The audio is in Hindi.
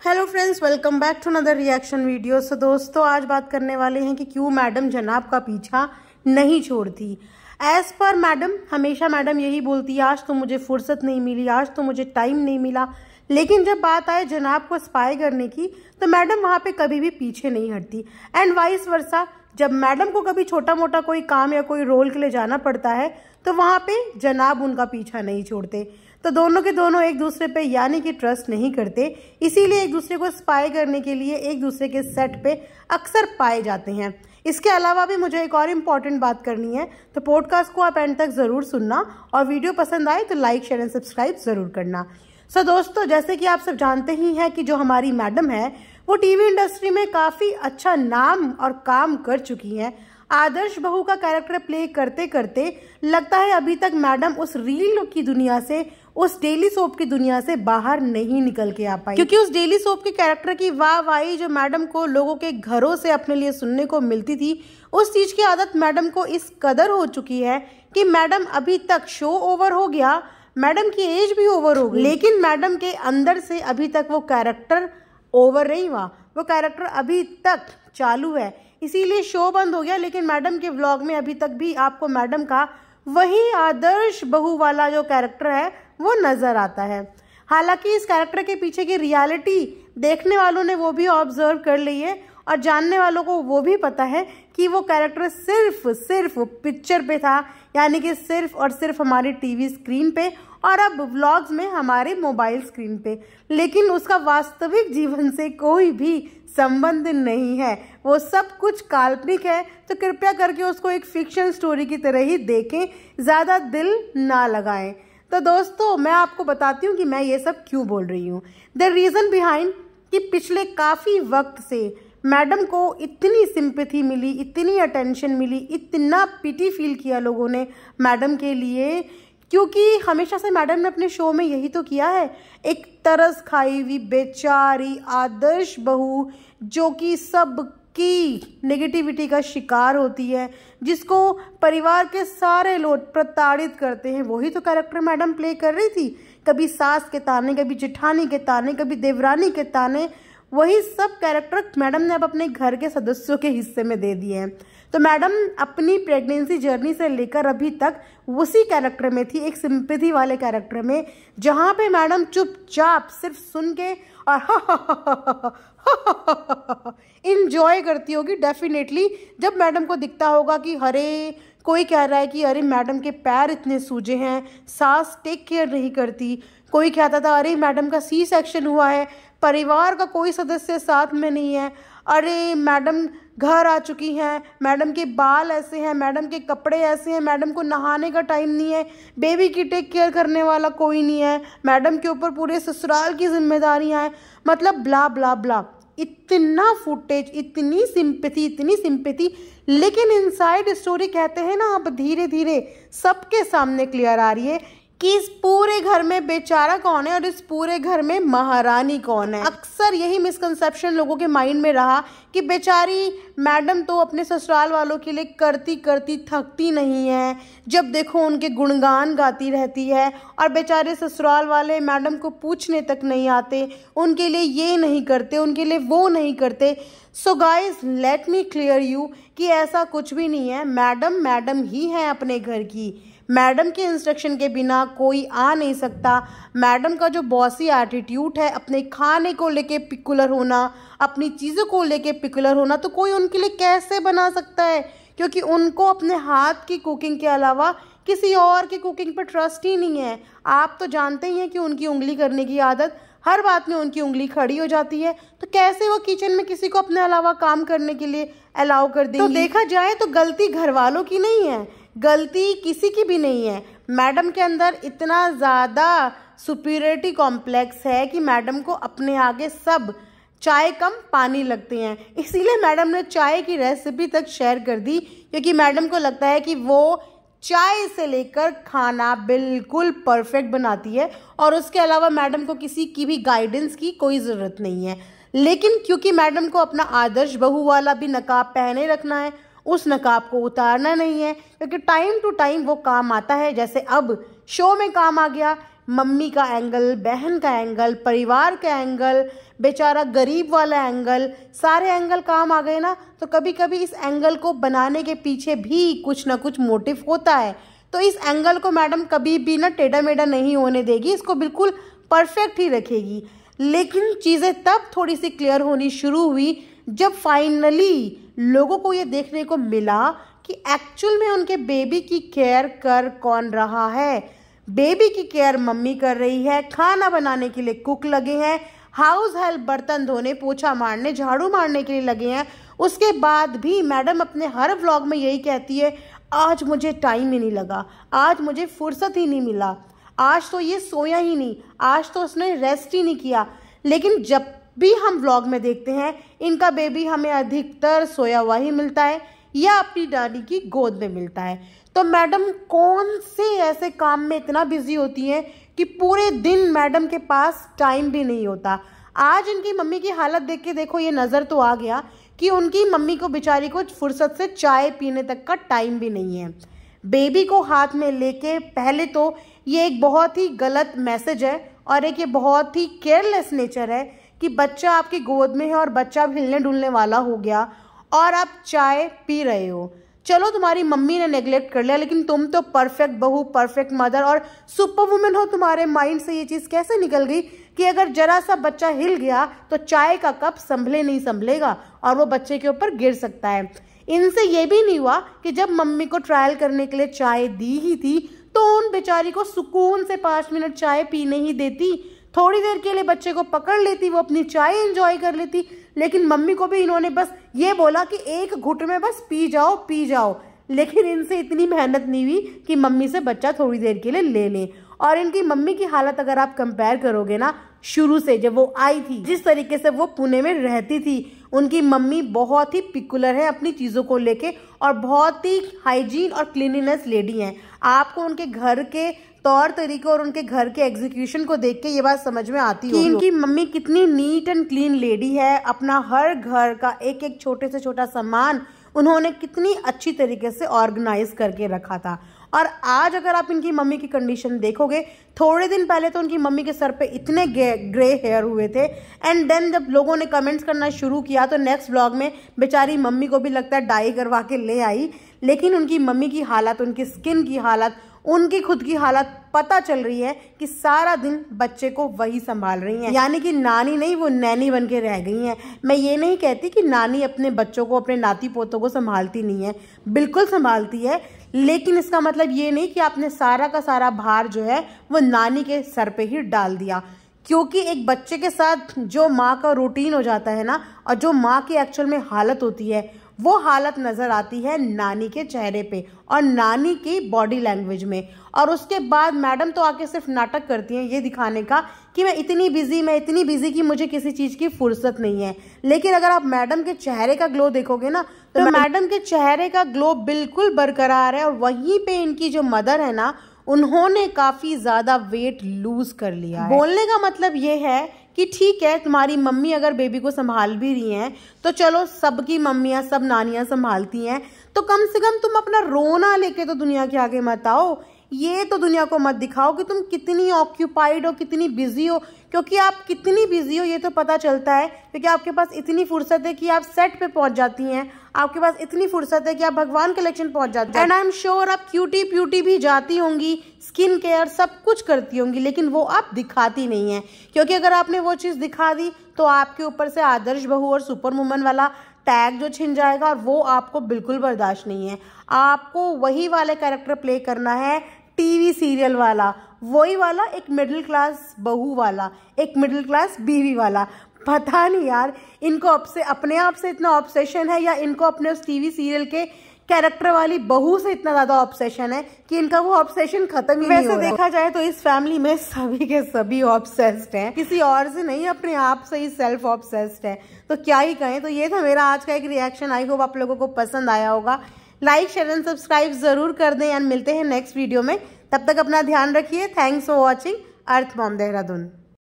Hello friends welcome back to another reaction video so दोस्तों, आज बात करने वाले हैं कि क्यों मैडम जनाब का पीछा नहीं छोड़ती। एज पर मैडम, हमेशा मैडम यही बोलती है आज तो मुझे फुर्सत नहीं मिली, आज तो मुझे टाइम नहीं मिला। लेकिन जब बात आए जनाब को स्पाई करने की तो मैडम वहाँ पे कभी भी पीछे नहीं हटती। एंड वाइस वर्षा जब मैडम को कभी छोटा मोटा कोई काम या कोई रोल के लिए जाना पड़ता है तो वहाँ पे जनाब उनका पीछा नहीं छोड़ते। तो दोनों के दोनों एक दूसरे पे यानी कि ट्रस्ट नहीं करते। इसीलिए एक दूसरे को स्पाई करने के लिए एक दूसरे के सेट पे अक्सर पाए जाते हैं। इसके अलावा भी मुझे एक और इंपॉर्टेंट बात करनी है तो पॉडकास्ट को आप एंड तक ज़रूर सुनना और वीडियो पसंद आए तो लाइक शेयर एंड सब्सक्राइब ज़रूर करना। सो दोस्तों, जैसे कि आप सब जानते ही हैं कि जो हमारी मैडम है, वो टीवी इंडस्ट्री में काफ़ी अच्छा नाम और काम कर चुकी हैं। आदर्श बहू का कैरेक्टर प्ले करते करते लगता है अभी तक मैडम उस रील की दुनिया से, उस डेली सोप की दुनिया से बाहर नहीं निकल के आ पाई। क्योंकि उस डेली सोप के कैरेक्टर की वाह वाही जो मैडम को लोगों के घरों से अपने लिए सुनने को मिलती थी, उस चीज़ की आदत मैडम को इस कदर हो चुकी है कि मैडम अभी तक शो ओवर हो गया मैडम की एज भी ओवर हो गई। लेकिन मैडम के अंदर से अभी तक वो कैरेक्टर ओवर नहीं हुआ। वो कैरेक्टर अभी तक चालू है। इसीलिए शो बंद हो गया, लेकिन मैडम के व्लॉग में अभी तक भी आपको मैडम का वही आदर्श बहू वाला जो कैरेक्टर है, वो नज़र आता है। हालाँकि इस कैरेक्टर के पीछे की रियलिटी देखने वालों ने वो भी ऑब्ज़र्व कर ली है और जानने वालों को वो भी पता है कि वो कैरेक्टर सिर्फ़ सिर्फ़ पिक्चर पे था, यानी कि सिर्फ़ और सिर्फ़ हमारी टीवी स्क्रीन पे और अब व्लॉग्स में हमारे मोबाइल स्क्रीन पे। लेकिन उसका वास्तविक जीवन से कोई भी संबंध नहीं है। वो सब कुछ काल्पनिक है तो कृपया करके उसको एक फिक्शन स्टोरी की तरह ही देखें, ज़्यादा दिल ना लगाएँ। तो दोस्तों, मैं आपको बताती हूँ कि मैं ये सब क्यों बोल रही हूँ। द रीज़न बिहाइंड कि पिछले काफ़ी वक्त से मैडम को इतनी सिंपथी मिली, इतनी अटेंशन मिली, इतना पिटी फील किया लोगों ने मैडम के लिए, क्योंकि हमेशा से मैडम ने अपने शो में यही तो किया है। एक तरस खाई हुई बेचारी, आदर्श बहू, जो कि सब की नेगेटिविटी का शिकार होती है, जिसको परिवार के सारे लोग प्रताड़ित करते हैं, वही तो कैरेक्टर मैडम प्ले कर रही थी। कभी सास के ताने, कभी जिठानी के ताने, कभी देवरानी के ताने वही सब कैरेक्टर मैडम ने अब अपने घर के सदस्यों के हिस्से में दे दिए हैं। तो मैडम अपनी प्रेगनेंसी जर्नी से लेकर अभी तक उसी कैरेक्टर में थी, एक सिंपथी वाले कैरेक्टर में, जहाँ पे मैडम चुपचाप सिर्फ़ सुन के और इंजॉय करती होगी डेफिनेटली जब मैडम को दिखता होगा कि हरे कोई कह रहा है कि अरे मैडम के पैर इतने सूजे हैं, सांस टेक केयर नहीं करती। कोई कहता था, अरे मैडम का सी सेक्शन हुआ है परिवार का कोई सदस्य साथ में नहीं है। अरे, मैडम घर आ चुकी हैं, मैडम के बाल ऐसे हैं, मैडम के कपड़े ऐसे हैं, मैडम को नहाने का टाइम नहीं है बेबी की टेक केयर करने वाला कोई नहीं है, मैडम के ऊपर पूरे ससुराल की जिम्मेदारियाँ हैं। मतलब ब्ला ब्ला ब्ला इतना फुटेज इतनी सिंपथी इतनी सिंपथी लेकिन इनसाइड स्टोरी कहते हैं ना, अब धीरे धीरे सबके सामने क्लियर आ रही है कि इस पूरे घर में बेचारा कौन है और इस पूरे घर में महारानी कौन है? अक्सर यही मिसकंसेप्शन लोगों के माइंड में रहा कि बेचारी मैडम तो अपने ससुराल वालों के लिए करती करती थकती नहीं है। जब देखो उनके गुणगान गाती रहती है और बेचारे ससुराल वाले मैडम को पूछने तक नहीं आते, उनके लिए ये नहीं करते, उनके लिए वो नहीं करते। So guys let me clear you कि ऐसा कुछ भी नहीं है। मैडम मैडम ही है अपने घर की। मैडम के इंस्ट्रक्शन के बिना कोई आ नहीं सकता। मैडम का जो बॉसी एटीट्यूड है अपने खाने को लेके पिकुलर होना अपनी चीज़ों को लेके पिकुलर होना तो कोई उनके लिए कैसे बना सकता है? क्योंकि उनको अपने हाथ की कुकिंग के अलावा किसी और की कुकिंग पर ट्रस्ट ही नहीं है। आप तो जानते ही हैं कि उनकी उंगली करने की आदत हर बात में उनकी उंगली खड़ी हो जाती है। तो कैसे वो किचन में किसी को अपने अलावा काम करने के लिए अलाउ कर देंगे? तो देखा जाए तो गलती घर वालों की नहीं है। गलती किसी की भी नहीं है। मैडम के अंदर इतना ज़्यादा सुपीरियरिटी कॉम्प्लेक्स है कि मैडम को अपने आगे सब चाय कम पानी लगते हैं। इसीलिए मैडम ने चाय की रेसिपी तक शेयर कर दी, क्योंकि मैडम को लगता है कि वो चाय से लेकर खाना बिल्कुल परफेक्ट बनाती है, और उसके अलावा मैडम को किसी की भी गाइडेंस की कोई ज़रूरत नहीं है। लेकिन क्योंकि मैडम को अपना आदर्श बहू वाला भी नकाब पहने रखना है उस नकाब को उतारना नहीं है, क्योंकि टाइम टू टाइम वो काम आता है। जैसे अब शो में काम आ गया, मम्मी का एंगल बहन का एंगल परिवार का एंगल बेचारा गरीब वाला एंगल सारे एंगल काम आ गए ना तो कभी कभी इस एंगल को बनाने के पीछे भी कुछ ना कुछ मोटिव होता है। तो इस एंगल को मैडम कभी भी ना टेढ़ा मेढ़ा नहीं होने देगी, इसको बिल्कुल परफेक्ट ही रखेगी। लेकिन चीज़ें तब थोड़ी सी क्लियर होनी शुरू हुई, जब फाइनली लोगों को ये देखने को मिला कि एक्चुअल में उनके बेबी की केयर कर कौन रहा है। बेबी की केयर मम्मी कर रही है, खाना बनाने के लिए कुक लगे हैं हाउस हेल्प बर्तन धोने, पोछा मारने, झाड़ू मारने के लिए लगे हैं। उसके बाद भी मैडम अपने हर व्लॉग में यही कहती है, आज मुझे टाइम ही नहीं लगा, आज मुझे फुर्सत ही नहीं मिला, आज तो ये सोया ही नहीं, आज तो उसने रेस्ट ही नहीं किया। लेकिन जब भी हम व्लॉग में देखते हैं, इनका बेबी हमें अधिकतर सोया हुआ ही मिलता है या अपनी दादी की गोद में मिलता है। तो मैडम कौन से ऐसे काम में इतना बिज़ी होती हैं कि पूरे दिन मैडम के पास टाइम भी नहीं होता? आज इनकी मम्मी की हालत देख के देखो, ये नज़र तो आ गया कि उनकी मम्मी को बेचारी को फुर्सत से चाय पीने तक का टाइम भी नहीं है। बेबी को हाथ में लेके पहले तो ये एक बहुत ही गलत मैसेज है और एक ये बहुत ही केयरलेस नेचर है कि बच्चा आपकी गोद में है और बच्चा अब हिलने डुलने वाला हो गया और आप चाय पी रहे हो। चलो, तुम्हारी मम्मी ने नेग्लेक्ट कर लिया, लेकिन तुम तो परफेक्ट बहू परफेक्ट मदर और सुपर वुमेन हो तुम्हारे माइंड से ये चीज़ कैसे निकल गई कि अगर जरा सा बच्चा हिल गया तो चाय का कप संभले नहीं संभलेगा और वो बच्चे के ऊपर गिर सकता है। इनसे ये भी नहीं हुआ कि जब मम्मी को ट्रायल करने के लिए चाय दी ही थी तो उन बेचारी को सुकून से पाँच मिनट चाय पीने ही देती थोड़ी देर के लिए बच्चे को पकड़ लेती, वो अपनी चाय एंजॉय कर लेती, लेकिन मम्मी को भी इन्होंने बस ये बोला कि एक घुट में बस पी जाओ पी जाओ। लेकिन इनसे इतनी मेहनत नहीं हुई कि मम्मी से बच्चा थोड़ी देर के लिए ले ले। और इनकी मम्मी की हालत अगर आप कंपेयर करोगे ना, शुरू से जब वो आई थी, जिस तरीके से वो पुणे में रहती थी, उनकी मम्मी बहुत ही पिकुलर है अपनी चीज़ों को लेके और बहुत ही हाइजीन और क्लीनिनेस लेडी हैं। आपको उनके घर के तौर तरीके और उनके घर के एग्जीक्यूशन को देख के ये बात समझ में आती है इनकी मम्मी कितनी नीट एंड क्लीन लेडी है अपना हर घर का एक एक छोटे से छोटा सामान उन्होंने कितनी अच्छी तरीके से ऑर्गेनाइज करके रखा था। और आज अगर आप इनकी मम्मी की कंडीशन देखोगे थोड़े दिन पहले तो उनकी मम्मी के सर पे इतने ग्रे हेयर हुए थे। एंड देन जब लोगों ने कमेंट्स करना शुरू किया तो नेक्स्ट ब्लॉग में बेचारी मम्मी को भी लगता है डाई करवा के ले आई। लेकिन उनकी मम्मी की हालत उनकी स्किन की हालत उनकी खुद की हालत पता चल रही है कि सारा दिन बच्चे को वही संभाल रही हैं। यानी कि नानी नहीं, वो नैनी बन के रह गई हैं। मैं ये नहीं कहती कि नानी अपने बच्चों को, अपने नाती पोतों को संभालती नहीं है। बिल्कुल संभालती है, लेकिन इसका मतलब ये नहीं कि आपने सारा का सारा भार जो है, वो नानी के सर पे ही डाल दिया। क्योंकि एक बच्चे के साथ जो माँ का रूटीन हो जाता है ना, और जो माँ की एक्चुअल में हालत होती है वो हालत नज़र आती है नानी के चेहरे पे और नानी की बॉडी लैंग्वेज में। और उसके बाद मैडम तो आके सिर्फ़ नाटक करती हैं ये दिखाने का कि मैं इतनी बिज़ी मैं इतनी बिज़ी कि मुझे किसी चीज़ की फुर्सत नहीं है। लेकिन अगर आप मैडम के चेहरे का ग्लो देखोगे ना तो, तो मैडम के चेहरे का ग्लो बिल्कुल बरकरार है और वहीं पे इनकी जो मदर है ना उन्होंने काफ़ी ज़्यादा वेट लूज कर लिया है। बोलने का मतलब ये है कि ठीक है, तुम्हारी मम्मी अगर बेबी को संभाल भी रही हैं तो चलो सबकी मम्मियाँ, सब नानियाँ संभालती हैं। तो कम से कम तुम अपना रोना लेके तो दुनिया के आगे मत आओ। ये तो दुनिया को मत दिखाओ कि तुम कितनी ऑक्यूपाइड हो, कितनी बिज़ी हो। क्योंकि आप कितनी बिज़ी हो, ये तो पता चलता है। क्योंकि आपके पास इतनी फुर्सत है कि आप सेट पे पहुँच जाती हैं। आपके पास इतनी फुर्सत है कि आप भगवान कलेक्शन पहुँच जाते हैं। एंड आई एम श्योर आप क्यूटी प्यूटी भी जाती होंगी स्किन केयर सब कुछ करती होंगी, लेकिन वो आप दिखाती नहीं है। क्योंकि अगर आपने वो चीज़ दिखा दी तो आपके ऊपर से आदर्श बहू और सुपर वुमन वाला टैग जो छिन जाएगा, और वो आपको बिल्कुल बर्दाश्त नहीं है। आपको वही वाले कैरेक्टर प्ले करना है टीवी सीरियल वाला वही वाला एक मिडिल क्लास बहू वाला एक मिडिल क्लास बीवी वाला। पता नहीं यार इनको अब से अपने आप से इतना ऑब्सेशन है या इनको अपने उस टीवी सीरियल के कैरेक्टर वाली बहू से इतना ज़्यादा ऑब्सेशन है कि इनका वो ऑब्सेशन खत्म ही वैसे देखा जाए तो इस फैमिली में सभी के सभी ऑब्सेस्ड हैं। किसी और से नहीं अपने आप से ही सेल्फ ऑब्सेस्ड है। तो क्या ही कहें तो ये था मेरा आज का एक रिएक्शन आई होप आप लोगों को पसंद आया होगा। लाइक शेयर एंड सब्सक्राइब ज़रूर कर दें एंड मिलते हैं नेक्स्ट वीडियो में। तब तक अपना ध्यान रखिए। Thanks for watching earth Baum Dehradun